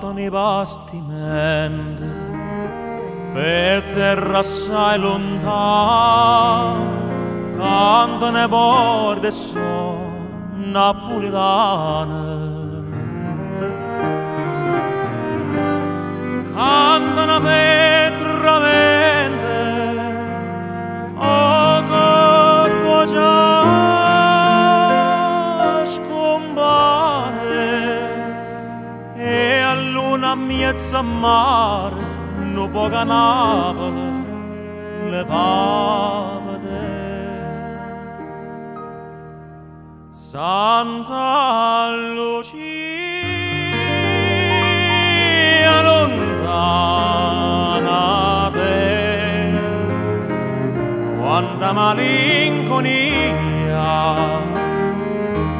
i bastimenti per terra assai lontano cantano i bordi sono napolitane cantano petramente mezza mare non può Napoli levavate Santa Lucia lontana te. Quanta malinconia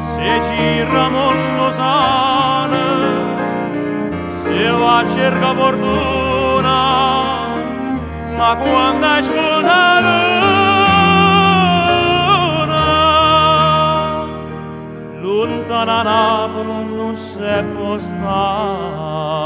se gira mondo L'uomo cerca fortuna, ma quando è spunta luna, lontana Napoli non si può stare.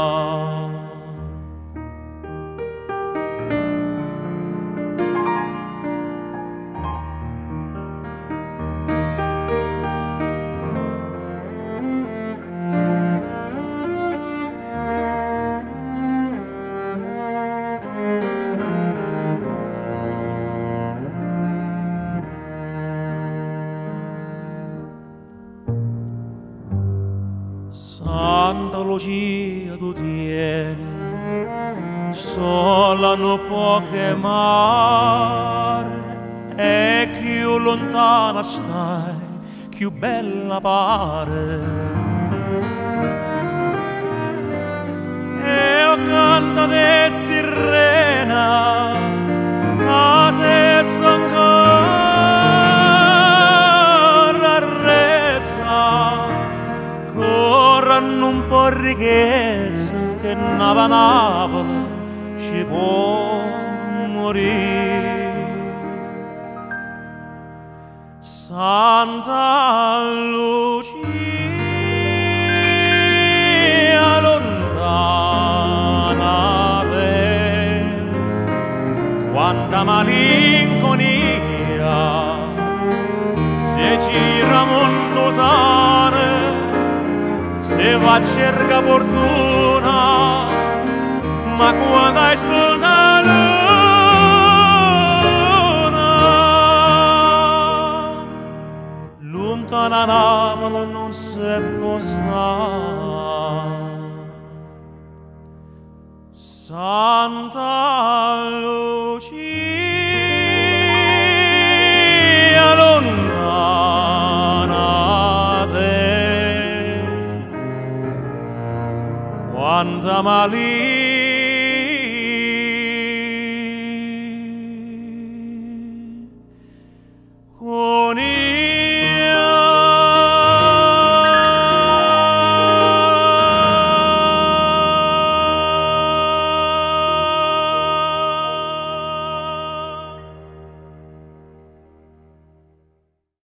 Santa Lucia tu tieni, sola non può chiamare, e più lontana stai, più bella pare. E o canta de ricchezza che nava Napoli ci può morire. Santa Lucia va cerca fortuna, ma quando è spunta luna, lontana l'amalo non se può stare. Santa Lucia, Amali